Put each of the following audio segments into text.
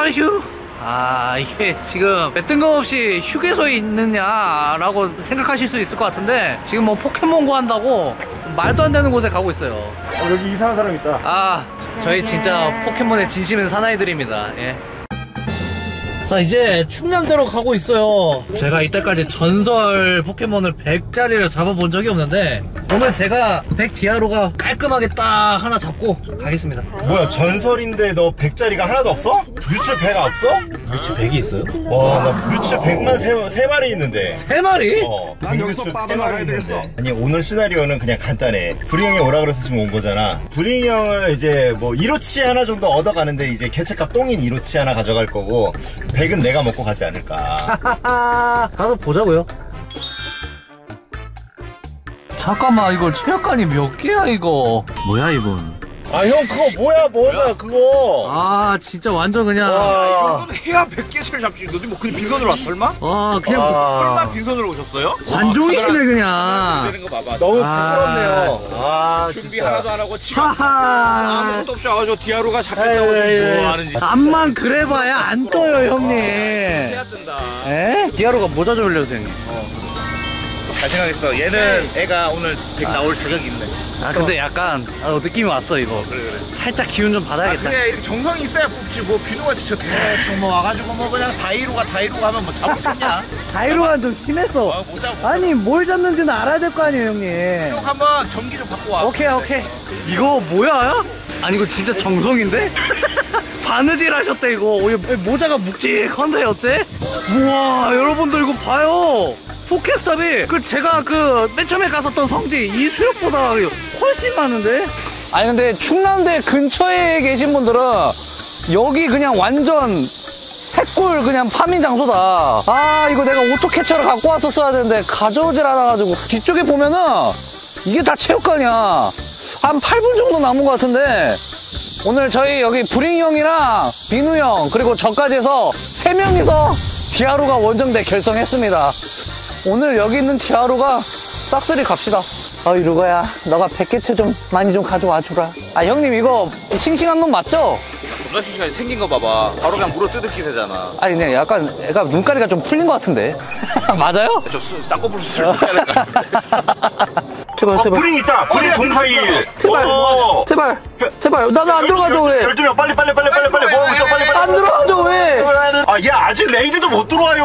하슈 아 이게 지금 왜 뜬금없이 휴게소에 있느냐 라고 생각하실 수 있을 것 같은데 지금 뭐 포켓몬고 한다고 말도 안 되는 곳에 가고 있어요 어, 여기 이상한 사람 있다. 아 저희 진짜 포켓몬의 진심인 사나이들입니다 예. 자 이제 충남대로 가고 있어요 제가 이때까지 전설 포켓몬을 100짜리를 잡아본 적이 없는데 오늘 제가 100 디아로가 깔끔하게 딱 하나 잡고 가겠습니다 뭐야 전설인데 너 100짜리가 하나도 없어? 뮤츠 100 없어? 뮤츠 100이 있어요? 와, 나 뮤츠 100만 세, 세 마리 있는데. 세 마리? 어, 백뮤츠 세 마리 있는데. 아니, 오늘 시나리오는 그냥 간단해. 브링 형이 오라 그래서 지금 온 거잖아. 브링 형을 이제 뭐 이로치 하나 정도 얻어가는데 이제 개체값 똥인 이로치 하나 가져갈 거고, 100은 내가 먹고 가지 않을까. 가서 보자고요. 잠깐만 이거 체육관이 몇 개야 이거? 뭐야 이건 아, 형, 그거 뭐야, 뭐야, 그거. 아 진짜 완전 그냥 와. 해야 100개를 잡지. 너도 뭐 그냥 빈손으로 왔어, 설마? 와 그냥 아, 설마 빈손으로 오셨어요? 관종이시네 그냥 되는 거 봐봐. 너무 아. 부끄럽네요. 아, 준비 진짜. 하나도 안 하고 지금 하하 아무것도 없이 와가지고 디아루가 잡혔다고 에이, 지금. 뭐 하는지. 암만 그래봐야 안 떠요 형님 해야 된다. 에? 디아루가 모자 좀 올려주세요 형님 잘 생각했어. 얘는 애가 오늘 100 나올 자격이 있네. 아 근데 약간 아, 느낌이 왔어 이거 그래, 그래. 살짝 기운 좀 아, 받아야겠다 그래, 정성이 있어야 뽑지. 뭐, 비누같이 저 대충 뭐 와가지고 뭐 그냥 다이루가 다이루가 하면 뭐 잡을 수 있냐? 다이로가 좀 심했어 아, 못 잡아. 아니 뭘 잡는지는 알아야 될 거 아니에요 형님 쭉 한번 전기 좀 받고 와. 오케이 오케이 이거 뭐야? 아니 이거 진짜 정성인데? 바느질 하셨대 이거 어, 이거 모자가 묵직한데 어째? 우와 여러분들 이거 봐요 포켓스탑이 그 제가 그 맨 처음에 갔었던 성지 이 수렵보다 훨씬 많은데? 아니 근데 충남대 근처에 계신 분들은 여기 그냥 완전 핵꿀 그냥 파밍 장소다. 아 이거 내가 auto catcher를 갖고 왔었어야 되는데 가져오질 않아가지고 뒤쪽에 보면은 이게 다 체육관이야. 한 8분 정도 남은 것 같은데 오늘 저희 여기 브링 형이랑 비누 형 그리고 저까지 해서 3명이서 디아루가 원정대 결성했습니다. 오늘 여기 있는 디아루가 싹쓸이 갑시다. 어이 루가야 너가 100개체 좀 많이 좀 가져와 주라. 아 형님 이거 싱싱한 놈 맞죠? 존나 시간이 생긴 거 봐봐. 바로 그냥 물어 뜯을 기세잖아. 아니 근데 약간 애가 눈가리가 좀 풀린 것 같은데 맞아요? 저 수- 쌍꺼풀 수술 해야 될것 같은데. 제발 어, 브링 있다. 브링 041. 제발 어. 제발 제발 나도 안 들어가죠 왜? 12명 빨리 빨리 빨리 빨리 빨리 뭐 하고 있어 빨리 빨리 안 들어가죠 왜? 아얘 아직 raid도 못 들어와요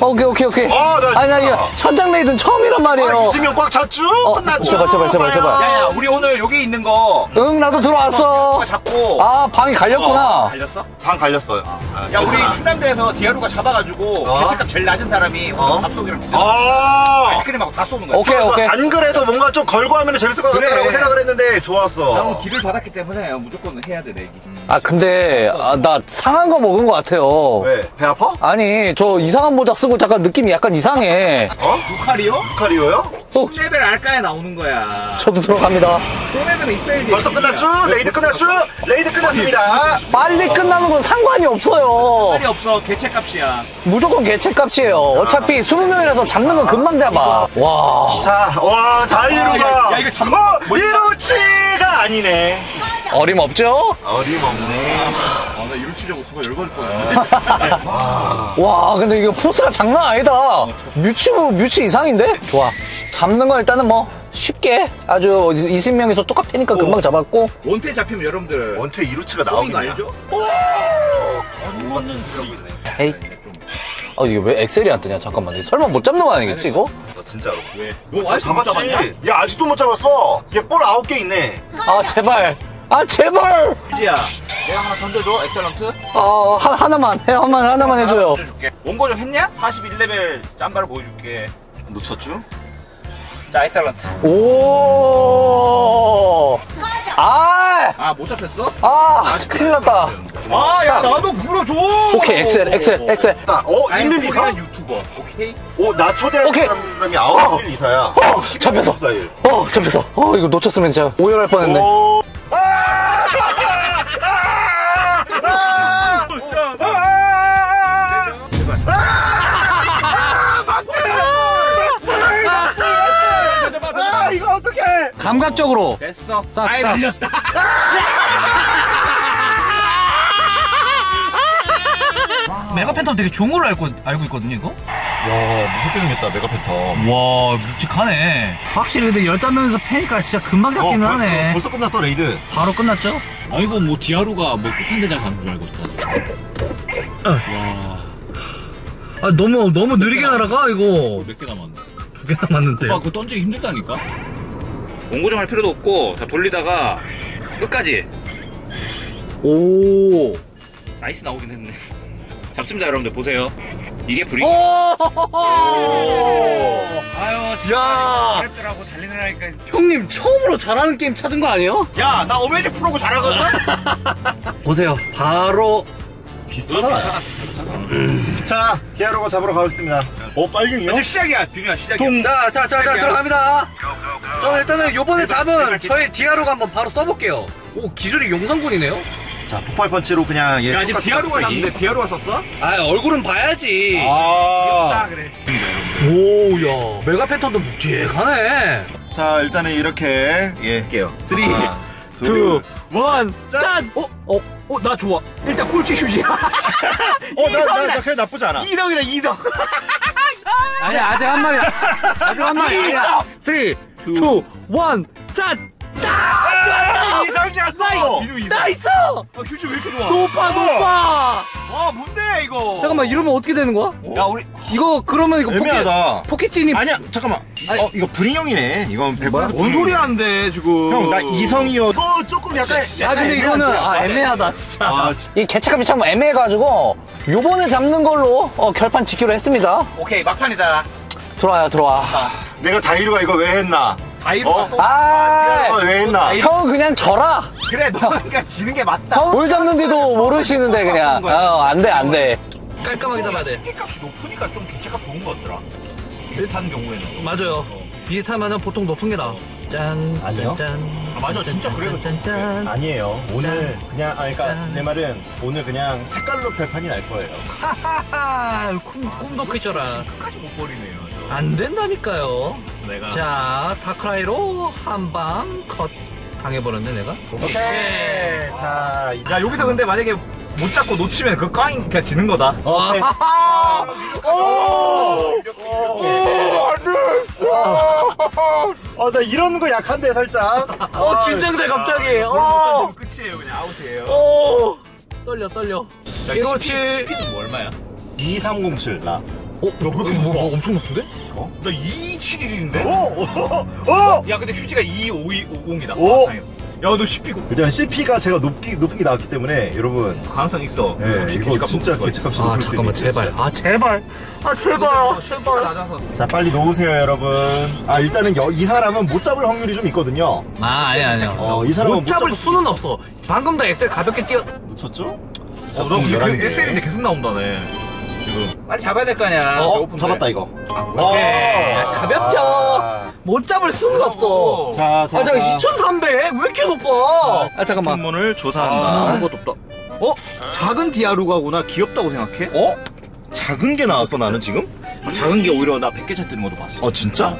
오케이 오케이 오케이 아, 나 아니. 이거 현장 raid는 처음이란 말이에요 아, 있으면 꽉 찼죠? 어, 끝났죠 제발, 제발, 제발, 제발. 야야, 우리 오늘 여기 있는 거응 나도 들어왔어 잡고. 아 방이 갈렸구나 갈렸어? 방 갈렸어요 아, 야, 우리 괜찮아. 충남대에서 디아루가 잡아가지고 어? 개체값 제일 낮은 사람이 어? 오늘 밥쏘기를 진짜 아 아이스크림하고 다 쏘는 거야. 오케이 오케이 안 그래도 뭔가 좀 걸고 하면 재밌을 것 그래. 같다고 생각을 했는데 좋았어 길을 받았기 때문에 무조건 해야 돼, 내기. 아 근데 아, 나 상한 거 먹은 것 같아요 왜? 배 아파? 아니 저 이상한 모자 쓰고 잠깐 느낌이 약간 이상해 어? 루카리오? 카리오요? 어, 10레벨 알까에 나오는 거야. 저도 들어갑니다 10레벨은 있어야지. 벌써 끝났죠? raid 끝났죠? raid 끝났습니다 빨리 끝나는 건 상관이 없어요 말이 없어, 개체값이야. 무조건 개체값이에요 어차피 20명이라서 잡는 건 금방 잡아 와 자, 와, 디아루가. 아, 야, 야, 이거 잡- 어? 이로치가 아니네. 어림없죠? 어림없네. 아, 나 치려고 수가 열받을 뻔했네. 와 근데 이거 포스가 장난 아니다 뮤츠 뮤츠 이상인데? 좋아 잡는 건 일단은 뭐 쉽게 아주 20명에서 똑같으니까 금방 잡았고 원태 잡히면 여러분들 원태 이로치가 뻥인 거? 알죠? 에이 아 이게 왜 엑셀이 안 뜨냐 잠깐만 설마 못 잡는 거 아니겠지 이거? 나 진짜로. 왜? 너너 아직 못 잡았지? 야, 아직도 못 잡았어. 얘 볼 아홉 개 있네. 아 제발 아 제발 지야 내가 하나 던져줘, 엑셀런트. 아 하, 하나만 해 하나만 하나만 해줘요 던져줄게. 원고 좀 했냐? 41레벨 짬바를 보여줄게. 놓쳤죠? 자, 엑셀런트. 오. 아, 아, 못 잡혔어? 아, 큰일 났다. 아, 야, 나도 불러줘! 오케이, 엑셀, 엑셀, 엑셀. 나, 어, 1일 이사? 유튜버, 오케이? 어, 나 초대한 오케이. 사람이 아홉 일 이사야. 어, 잡혔어. 어, 잡혔어. 어, 이거 놓쳤으면 진짜 오열할 뻔했네. 오, 감각적으로. 됐어. 싹, 아이, 싹. 날렸다. 메가 팬텀 되게 좋은 걸로 알고, 알고 있거든요, 이거? 야, 무섭게 생겼다, 메가 팬텀. 와, 묵직하네. 확실히 근데 열 따면서 패니까 진짜 금방 잡기는 벌- 하네. 벌써 끝났어, raid. 바로 끝났죠? 아 이거 뭐 디아루가 뭐 끝판대장 가는 줄 알고 있다. 와, 아, 너무, 너무 느리게 날아가, 이거. 몇 개 남았네. 두개 남았는데. 와, 그거 던지기 힘들다니까? 원고정 할 필요도 없고 자 돌리다가 끝까지 오. nice 나오긴 했네. 잡습니다 여러분들 보세요. 이게 브링. 오! 아유 진짜 야! 잘했더라고 달리느라니까. 형님, 처음으로 잘하는 게임 찾은 거 아니에요? 야 나 Amazing Frog 잘하거든. 보세요. 바로. 비슷하다. 자, 디아루가 잡으러 가겠습니다. 어, 빨갱이요? 이제 시작이야 비누야 시작이야. 동. 자, 자, 자, 자, 들어갑니다. 저는 일단은 요번에 잡은 저희 디아루가 한번 바로 써볼게요. 오, 기술이 용성군이네요? 자, 폭발 펀치로 그냥 얘 야 지금 똑같은 깍두기. 잡는데 디아루가 썼어? 아, 얼굴은 봐야지. 아 아. 그래. 오, 야. 메가 패턴도 묵직하네. 자, 일단은 이렇게, 예. 할게요. three, 둘, one, 짠! 어, 어, 어, 나 좋아. 일단 꼴찌 휴지야. 어, 나, 나, 나 그냥 나쁘지 않아. 이득이다, 이득. 아니야, 아직 한 마리야. 아직 한 마리야. 3, 2, 1, 짠! 이상이야, 또! 이득. Nice! 아, 휴지 왜 이렇게 좋아? 높아, 높아! 아, 뭔데, 이거? 잠깐만, 이러면 어떻게 되는 거야? 야, 우리. 이거, 그러면 이거 포켓, 애매하다. 포켓진이. 아니야, 잠깐만. 아니. 어, 이거 불인형이네. 이건 100%뭔 소리 하는데, 지금. 형, 나 이성이어. 어, 조금 약간. 아, 근데 이거는, 아, 애매하다, 진짜. 아, 이 개체값이 참 애매해가지고 요번에 잡는 걸로 어, 결판 지키로 했습니다. 오케이, 막판이다. 들어와요, 들어와. 내가 다이루가 이거 왜 했나? 다이로. 어? 아, 어, 왜 했나? 형 그냥 져라. 그래, 너니까 지는 게 맞다. 형뭘 잡는지도 모르시는데 그냥. 어, 안 돼, 안 돼. 깔끔하게 잡아야 돼. 값이 높으니까 좀 개체값 좋은 것 같더라. 비슷한 경우에는. 맞아요. 비슷하면 보통 높은 게 나와. 짠. 아니요? 짠. 짠. 아, 맞아. 진짜 그래요. 짠, 짠. 아니에요. 오늘 그냥, 아, 그러니까 짠. 내 말은 오늘 그냥 색깔로 별판이 날 거예요. 하하하. 꿈, 꿈도 크셔라. 끝까지 못 버리네요. 저. 안 된다니까요. 내가. 자, 다크라이로 한 방 컷. 당해버렸네, 내가. 오케이. 자, 이- 야, 여기서 근데 만약에 못 잡고 놓치면 그 꽝이 그냥 지는 거다. 오케이. 아하하. 어, 나 이러는 거 약한데, 살짝. 어, 긴장돼, 갑자기. 어. 끝이에요, 그냥 아웃이에요. 어. 떨려, 떨려. 야, 그렇지. CP는 뭐 얼마야? 2307, 나. 어, 뭐, 뭐, 뭐, 엄청 높은데? 나 271인데? 오! 오! 야, 근데 휴지가 25250이다. 오! 야, 너 CP 일단 CP가 제가 높기, 높은 게 나왔기 때문에, 여러분. 가능성 있어. 예, CP 이거 값 진짜 높을 거야. 개체값이 아, 잠깐만, 제발. 아, 제발. 아, 제발. CP가 낮아서. 자, 빨리 놓으세요, 여러분. 아, 일단은 여- 이 사람은 못 잡을 확률이 좀 있거든요. 아, 아니, 아니요. 어, 이 사람은 못못 잡을 잡을 수는 없어. 방금 도 엑셀 가볍게 뛰어. 놓쳤죠? 어, 너 근데 열한 그 개. SL인데 계속 나온다네. 지금. 빨리 잡아야 될 거 아니야. 어, 배고픈데. 잡았다, 이거. 오케이. 가볍죠? 아. 못 잡을 수는 없어. 자, 자. 아, 잠깐, 2300? 왜 이렇게 높아? 아, 잠깐만. 문을 아, 조사한다. 아무것도 없다. 어? 작은 디아루가구나. 귀엽다고 생각해? 어? 작은 게 나왔어, 나는 지금? 아, 작은 게 오히려 나 100개 차 뜨는 것도 봤어. 어, 진짜?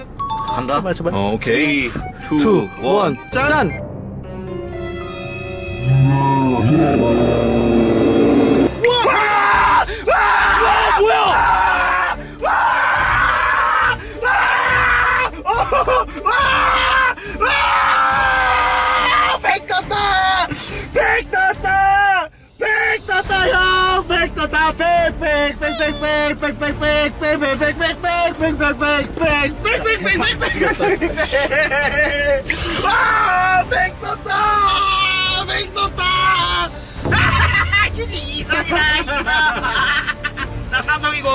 간다. 제발, 제발. 어, 오케이. 3, 2, 2, 1, 짠! 짠! 백, 백, 백, 백, 백, 와! 백 떴다! 백 떴다! 휴지 이상이다, 이상! 나 삼성이고.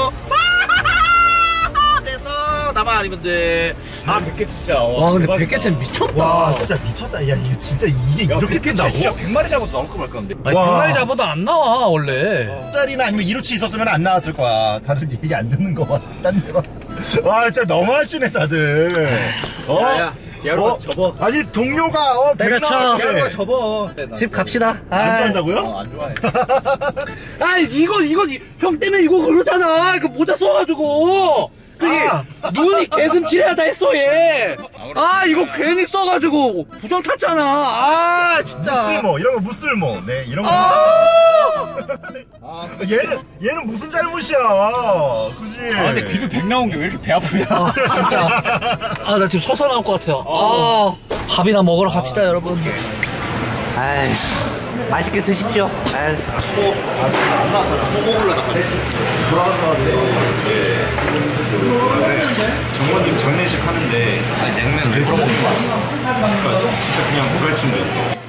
됐어. 나만 아니면 돼. 아, 100개 진짜. 와, 근데 100개쯤 미쳤다. 와, 진짜 미쳤다. 야, 이거 진짜 이게 이렇게 뜬다고? 진짜 100마리 잡아도 나올 거 말까 한데. 아니, 와. 두 마리 잡아도 안 나와, 원래. 짜리나 아니면 이로치 있었으면 안 나왔을 거야. 다들 얘기 안 듣는 거 봐. 딴데 봐. 와, 진짜 너무하시네, 다들. 어? 야, 야, 디아루가 어? 접어. 아니, 동료가, 어, 때려쳐. 백 나왔대. 디아루가 접어. 집 갑시다. 안 아, 좋아한다고요? 안 좋아해. 아, 이거, 이거, 형 때문에 이거 그러잖아. 그 모자 써가지고. 그게 아. 눈이 게슴츠레하다 했어, 얘. 아, 이거 괜히 써가지고 부정 탔잖아. 아, 진짜. 무쓸모, 이런 거 무쓸모. 네, 이런 거. 아, 얘는 얘는 무슨 잘못이야 그지 아, 근데 비도 백 나온 게 왜 이렇게 배 아프냐? 진짜. 아, 나 지금 서서 나올 것 같아요. 아, 밥이나 먹으러 갑시다, 여러분. 아이, 맛있게 드십시오. 아이. 정원님 장례식 하는데 아니 냉면 왜 물어먹는 거야? 진짜 그냥 무갈침이었어